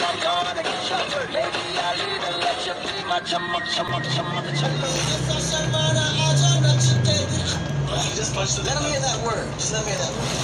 let you. Just Let him hear that word. Just let me hear that word.